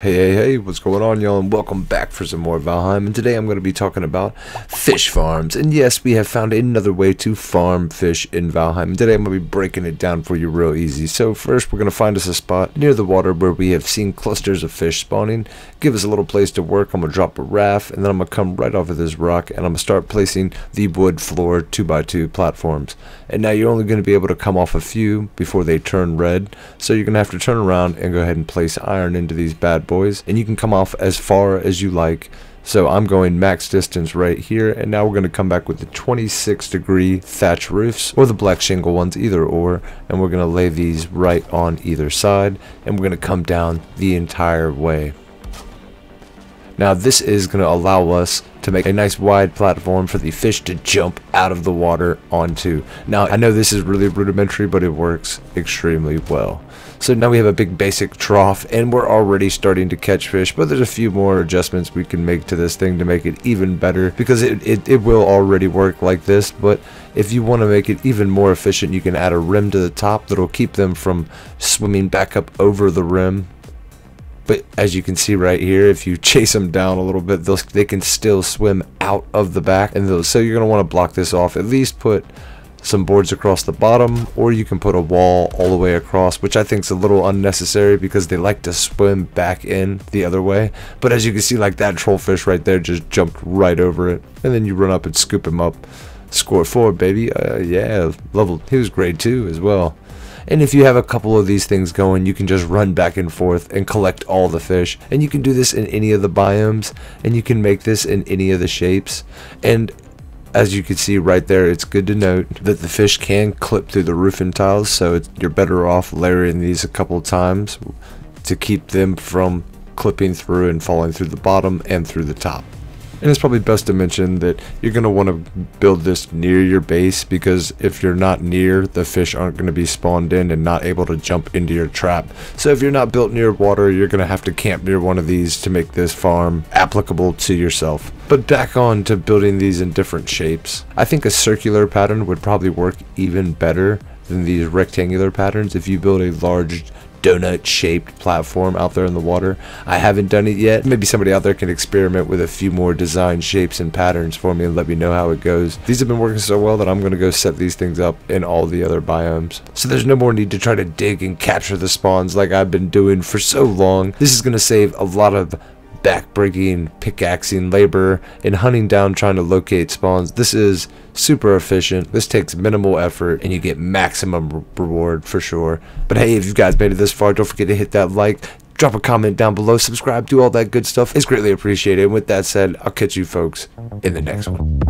Hey, hey, hey, what's going on, y'all, and welcome back for some more Valheim, and today I'm going to be talking about fish farms, and yes, we have found another way to farm fish in Valheim, and today I'm going to be breaking it down for you real easy. So first, we're going to find us a spot near the water where we have seen clusters of fish spawning, give us a little place to work, I'm going to drop a raft, and then I'm going to come right off of this rock, and I'm going to start placing the wood floor 2x2 platforms. And now you're only going to be able to come off a few before they turn red, so you're going to have to turn around and go ahead and place iron into these bad boys and you can come off as far as you like so I'm going max distance right here and now we're going to come back with the 26 degree thatch roofs or the black shingle ones either or and we're going to lay these right on either side and we're going to come down the entire way. Now this is going to allow us to make a nice wide platform for the fish to jump out of the water onto. Now I know this is really rudimentary but it works extremely well. So now we have a big basic trough and we're already starting to catch fish but there's a few more adjustments we can make to this thing to make it even better because it, it, it will already work like this but if you want to make it even more efficient you can add a rim to the top that'll keep them from swimming back up over the rim but as you can see right here if you chase them down a little bit they can still swim out of the back. And so you're going to want to block this off at least put some boards across the bottom or you can put a wall all the way across which I think is a little unnecessary because they like to swim back in the other way. But as you can see like that trollfish right there just jumped right over it. And then you run up and scoop him up. Score four baby. Uh, yeah level he was grade two as well and if you have a couple of these things going, you can just run back and forth and collect all the fish. And you can do this in any of the biomes, and you can make this in any of the shapes. And as you can see right there, it's good to note that the fish can clip through the roofing tiles, so you're better off layering these a couple times to keep them from clipping through and falling through the bottom and through the top. And it's probably best to mention that you're going to want to build this near your base because if you're not near, the fish aren't going to be spawned in and not able to jump into your trap. So if you're not built near water, you're going to have to camp near one of these to make this farm applicable to yourself. But back on to building these in different shapes. I think a circular pattern would probably work even better than these rectangular patterns if you build a large donut shaped platform out there in the water. I haven't done it yet. Maybe somebody out there can experiment with a few more design shapes and patterns for me and let me know how it goes. These have been working so well that I'm going to go set these things up in all the other biomes. So there's no more need to try to dig and capture the spawns like I've been doing for so long. This is going to save a lot of backbreaking, pickaxing labor, and hunting down trying to locate spawns. This is super efficient. This takes minimal effort, and you get maximum reward for sure. But hey, if you guys made it this far, don't forget to hit that like, drop a comment down below, subscribe, do all that good stuff. It's greatly appreciated. And with that said, I'll catch you folks in the next one.